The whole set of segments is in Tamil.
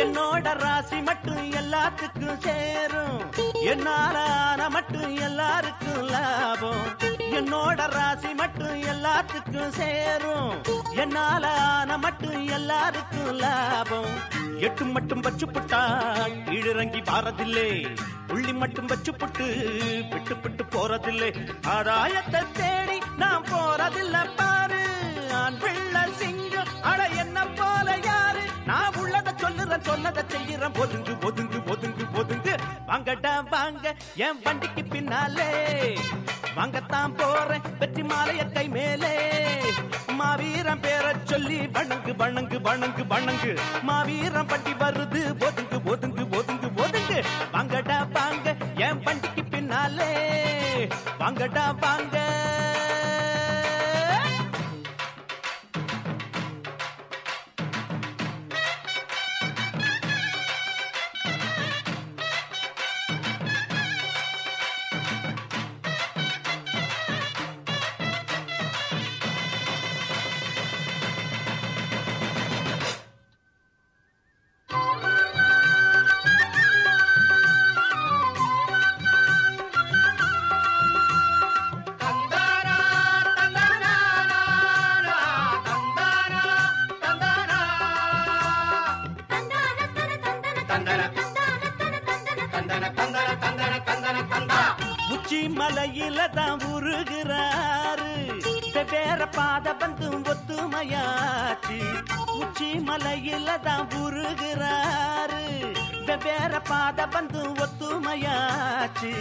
என்னோட ராசி மட்டும் எல்லாத்துக்கும் சேரும். என்னால ஆன மட்டும் எல்லாருக்கும் லாபம். என்னோட ராசி மட்டும் எல்லாத்துக்கும் சேரும். என்னால ஆன மட்டும் எல்லாருக்கும் லாபம். எட்டு மட்டும் வச்சு புட்டா கீழிறங்கி பாரதில்லை புள்ளி மட்டும் வச்சு புட்டு விட்டு விட்டு போறதில்லை. ஆதாயத்தை தேடி நான் சொன்னதை செய்யறேன். ஒதுங்கு ஒதுங்கு ஒதுங்கு ஒதுங்கு. வாங்கடா வாங்க என் வண்டிக்கு பின்னாலே. வாங்கத்தான் போறேன் வெற்றி மாலைய கை மேலே. மாவீரன் பேரை சொல்லி வணங்கு வணங்கு வணங்கு வணங்கு. மாவீரன் பட்டி வருது ஒதுங்கு ஒதுங்கு ஒதுங்கு ஒதுங்கு. வாங்கடா வாங்க என் வண்டிக்கு பின்னாலே. வாங்கடா வாங்க. உச்சி மலையில தான் உருகிறாரு. வேற பாத வந்து ஒத்துமையாச்சு. உச்சி மலையில தான் உருகிறாரு. வேற பாத வந்து ஒத்துமையாச்சு.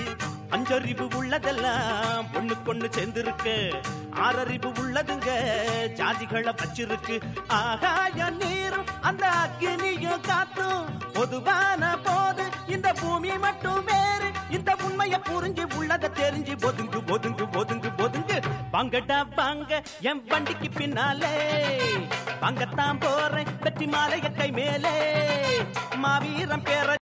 அஞ்சறிவு உள்ளதெல்லாம் பொண்ணு பொண்ணு சேர்ந்திருக்கு. ஆறறிவு உள்ளதுங்க ஜாதிகளை வச்சிருக்கு. ஆகாய நீரும் அந்த அக்னியும் காத்தும். பொதுவான போது இந்த பூமி மட்டும் வேறு. இந்த உண்மைய புரிஞ்சு உள்ளத தெரிஞ்சு ஒதுங்கு ஒதுங்கு ஒதுங்கு ஒதுங்கு. வாங்கடா வாங்க என் வண்டிக்கு பின்னாலே. வாங்கத்தான் போறேன் வெற்றி மாலைய கை மேலே. மாவீரம் பேர